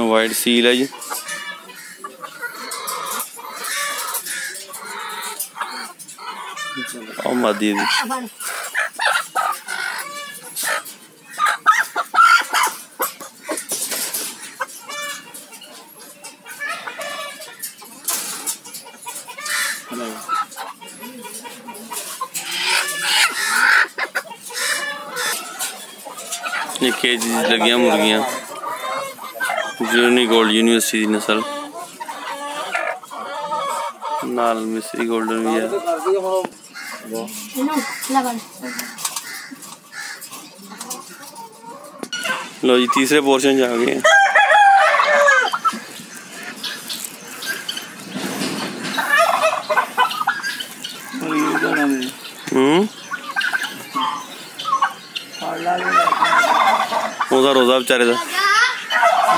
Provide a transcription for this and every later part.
White ਸੀਲ ਹੈ ਜੀ ਉਹ ਮਾਦੀ ਦੀ ਇਹ ਕੇਜ ਲੱਗੀਆਂ ਮੁਰਗੀਆਂ जूनी गोल्ड यूनिवर्सिटी नस्ल नाल मिस्री गोल्डन भी है। लो जी, तीसरे पोर्शन जा गए हम्म। तो रोजा बेचारे का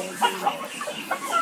तो राम को सोचते हैं